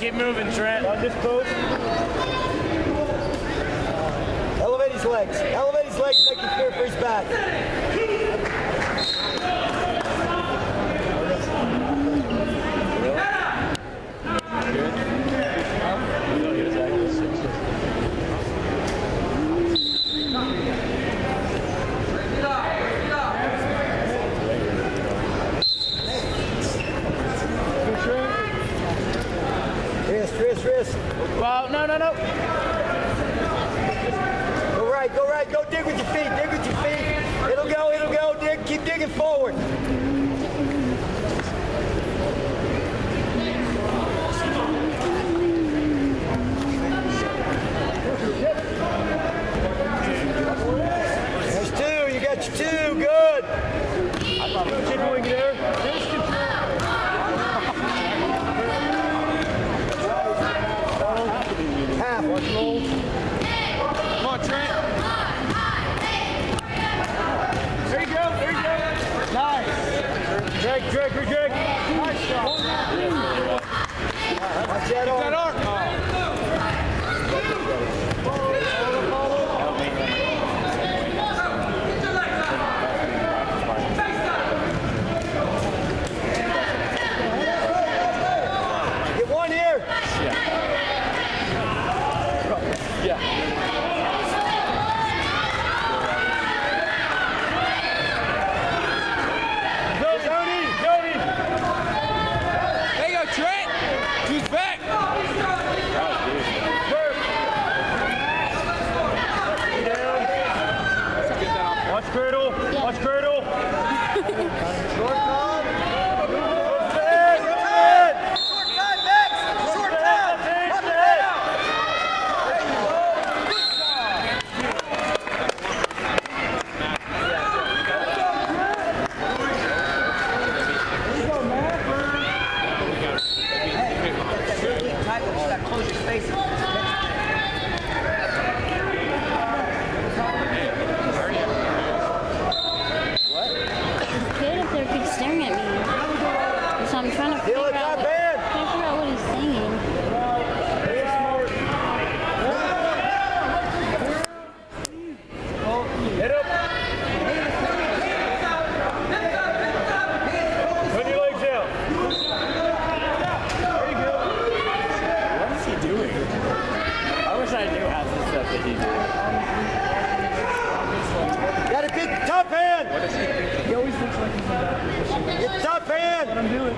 keep moving, Trent. On this post. Elevate his legs. Elevate his legs. Make him clear for his back. Wrist, wrist, wrist. Well, no, no, no. Go right, go right, go dig with your feet. Nice job. Watch cradle. Short time. Short head. Short head. Short time, Max. Short time. Up and down. kid up there keeps staring at me. So I'm trying to Feel figure it, out, that what, band. trying to figure out what he's saying. Head up. Put your legs out. There you go. What is he doing? I wish I knew the stuff that he did. Got a big top hand. He always looks like he's in bad position. Get top hand. I'm doing.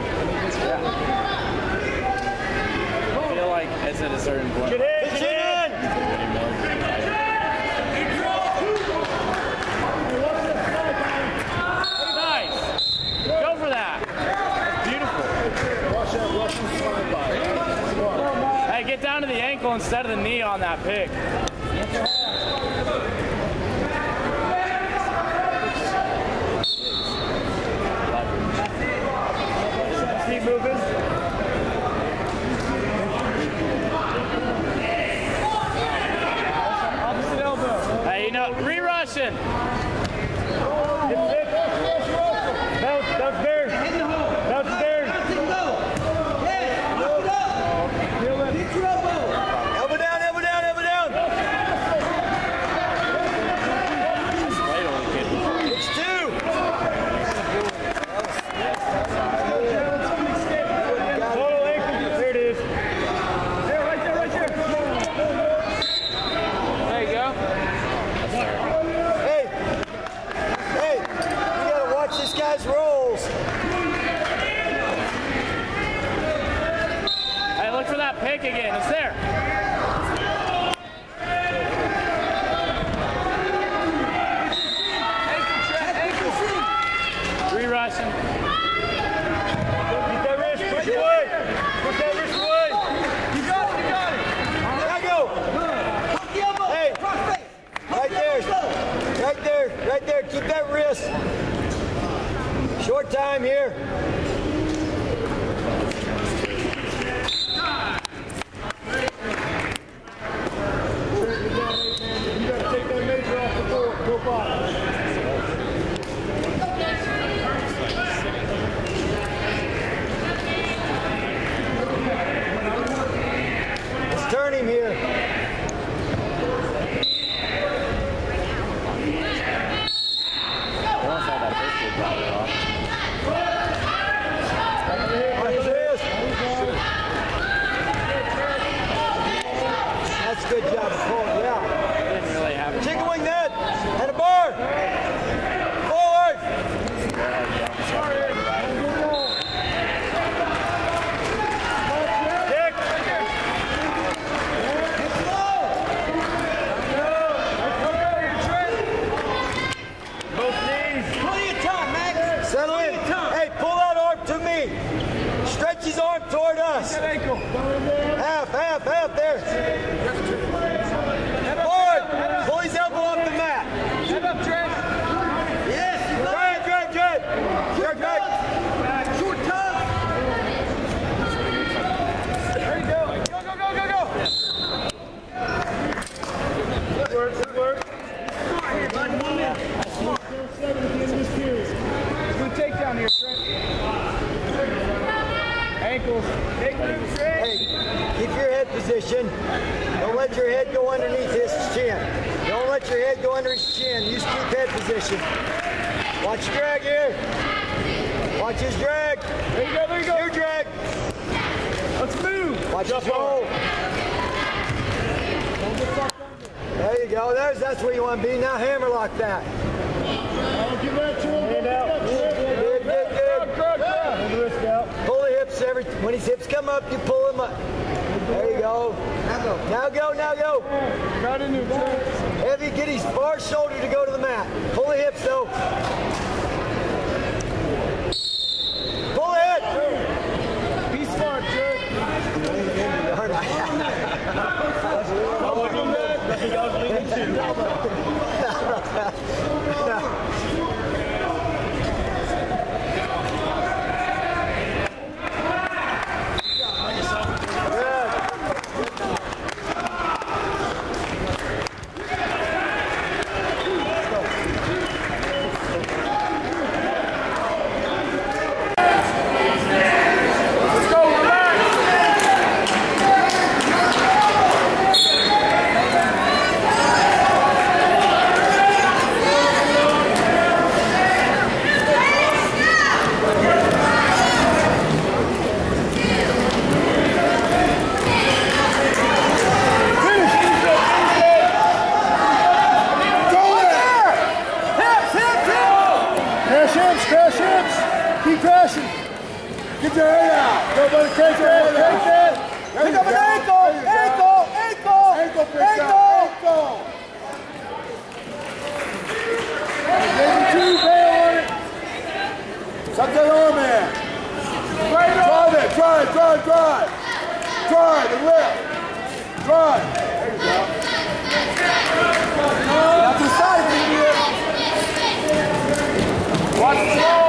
I feel like it's at a certain point. Get in. Pitch Get in. it in. Nice. Go for that. Beautiful. Hey, get down to the ankle instead of the knee on that pick. Keep moving. Opposite elbow. Hey, you know, re-rushing. Hip, hip. Bounce, bounce there. Bounce there. Feel it. Elbow down, elbow down, elbow down. It's two. Total ankle. There it is. There, right there, right there. There you go. Hey, hey, you gotta watch this guy's rolls. Hey, look for that pick again. It's there. Re-rushing. Keep that wrist. Push away. Push that wrist away. You got it, you got it. Now go. Hey, right there, right there, right there. Keep that wrist. Short time here. go. There's that's where you want to be. Now hammer lock that. Give that to him. Hand Good, good, good. good, good. Pull the hips every when his hips come up, you pull him up. There you go. Now go. Now go. Now go. Got in Heavy, get his far shoulder to go to the mat. Pull the hips though. Keep crashing. Get your head out. Go, buddy. Take that. Take that. Pick up an ankle. Ankle. Ankle. Ankle. Ankle. Maybe two. Bail on it. Suck that arm in. Drive it. Drive. Drive. Drive. Drive. The left. Drive. There you go. Not Watch the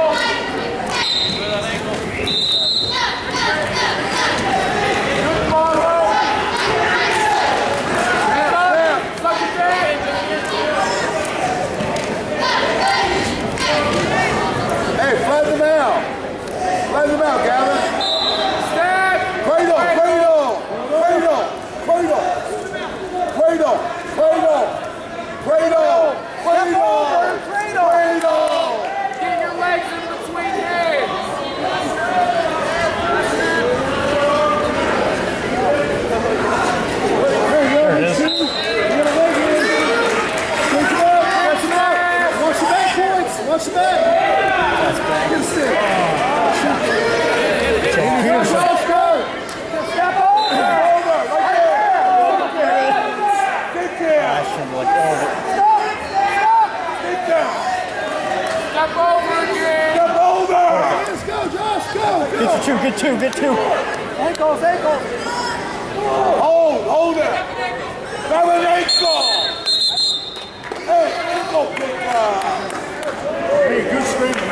two, good two, get two. Ankles, ankles. Hold, hold it. Grab an ankle. Hey, ankle. Hey, good screen.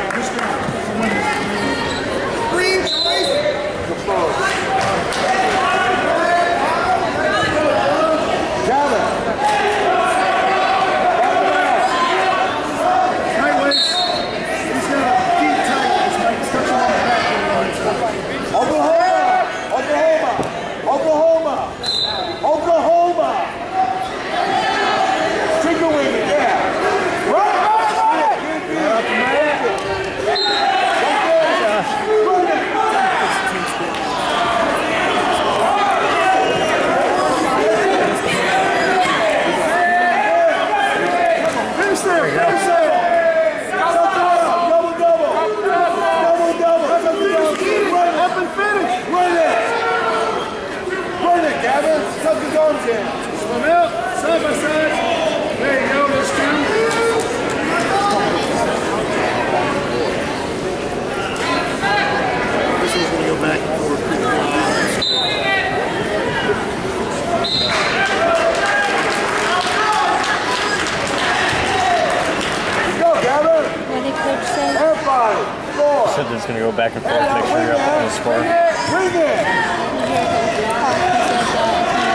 Go back and forth, make sure you're up on the score. Bring it! Bring it!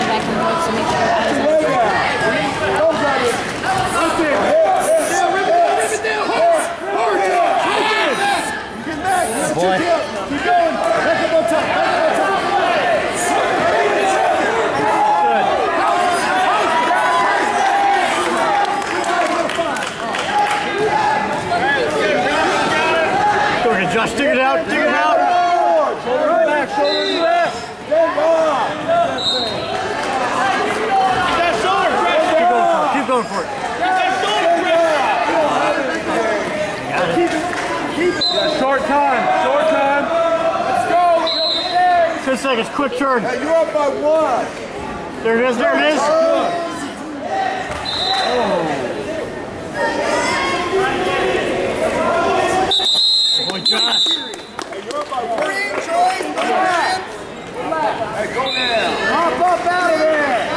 back and forth to make sure I was Bring it! Go, Bradley! Right there! Hit! Hit! Rip it down! Rip it down! Hard! Hard! You get back! That's Boy. your deal. Keep going! Back up on top! Back up on top! Go get Josh, dig it out, dig it out. Shoulder back! Shoulder back! Stand up! Keep going for it. Short time. Short time. Let's go! Ten seconds, quick turn. Hey, you're up by one! There it is, there it is. Boy, Josh. Hey, you're up by one! Relax! Hey, go now! Hop up out of there!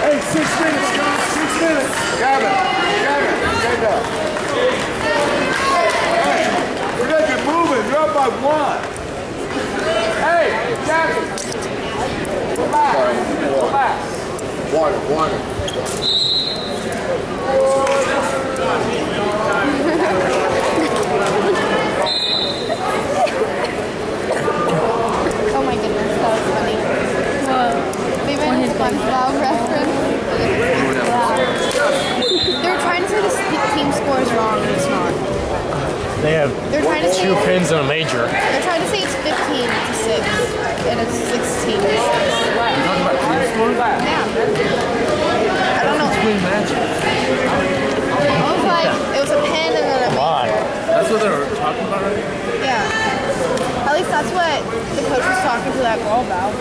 Hey, six minutes, guys! Six minutes! Gavin! Gavin! Stand up! Hey, we're gonna get moving! You're up by one! Hey, Gavin! Relax! Relax! Water, water. Oh my goodness, that was funny. They ran a SpongeBob reference. They were trying to say the team score is wrong, and it's not. They have They're trying to say two pins and a major. they're trying to say it's 15 to 6, and it's 16 to 6. Yeah. I don't know. It's green magic. It was like, it was a pin and then a Why? That's what they were talking about. Right? Yeah. At least that's what the coach was talking to that girl about.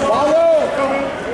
마 음.